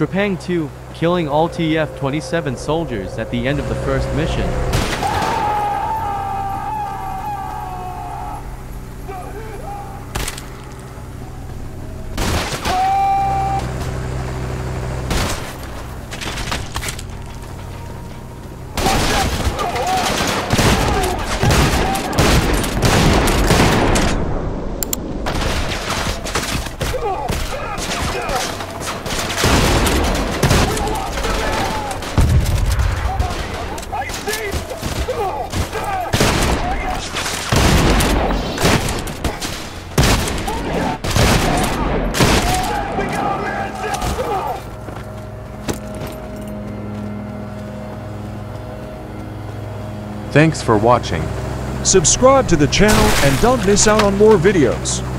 Trepang 2, killing all TF-27 soldiers at the end of the first mission. Thanks for watching. Subscribe to the channel and don't miss out on more videos.